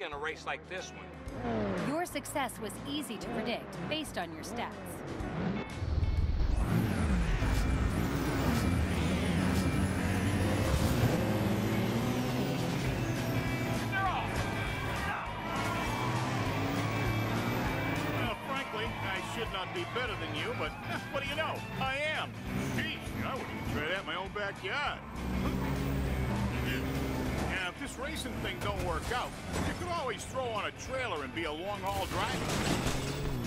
in a race like this one. Your success was easy to predict based on your stats. Well, frankly, I should not be better than you, but what do you know? I am. Geez, I wouldn't even try that in my own backyard. This racing thing don't work out, you could always throw on a trailer and be a long-haul driver.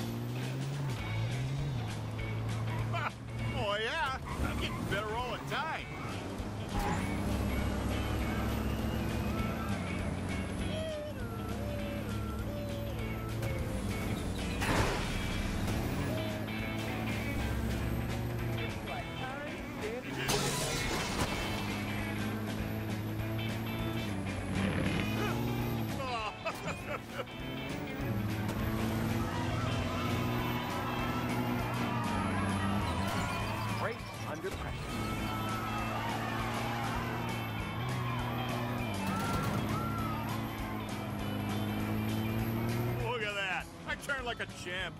Race under pressure. Look at that. I turned like a champ.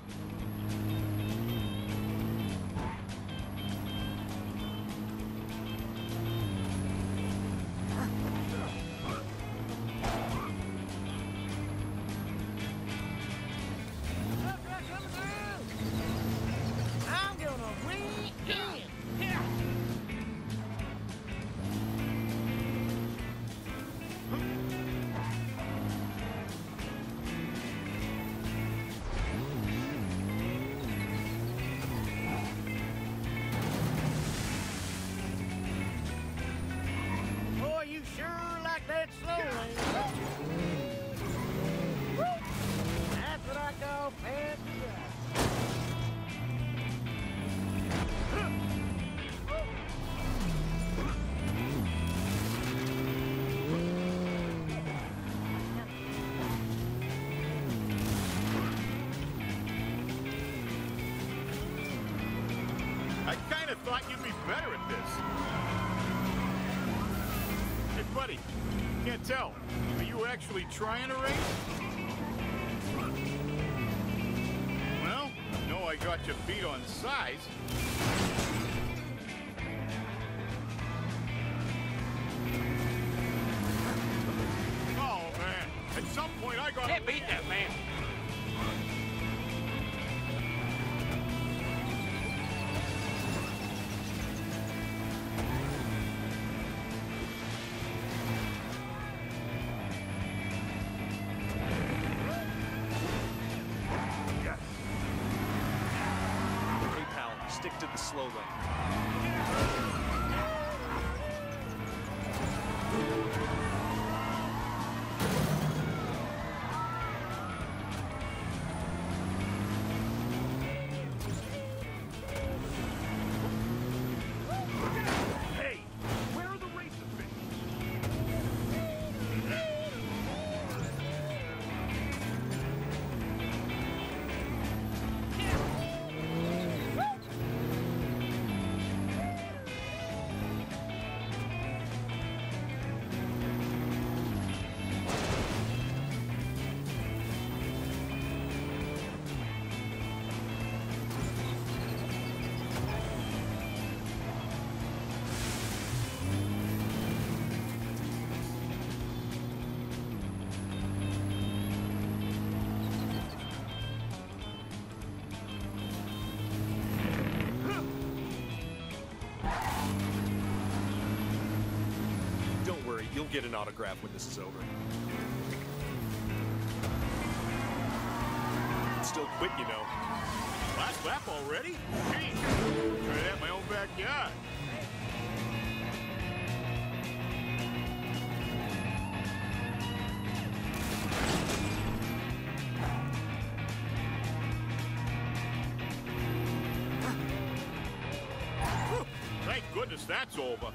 Thought you'd be better at this. Hey, buddy, can't tell. Are you actually trying to race? Well, I know I got you beat on size. Oh, man. At some point, I got... Can't beat that man. Stick to the slow lane. You'll get an autograph when this is over. Still quick, you know. Last lap already? Try that my own backyard. Thank goodness that's over.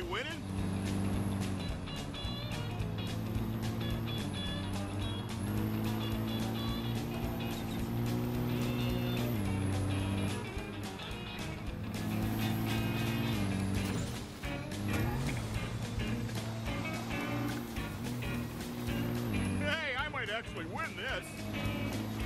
Actually winning? Hey, I might actually win this.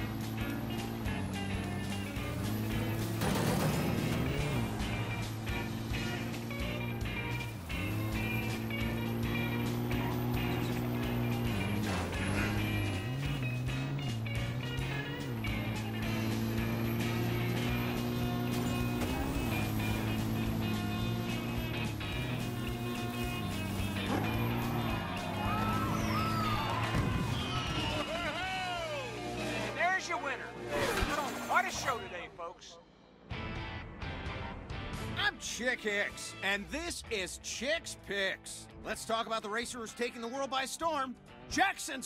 Quite a show today, folks. I'm Chick Hicks, and this is Chick's Picks. Let's talk about the racer who's taking the world by storm, Jackson.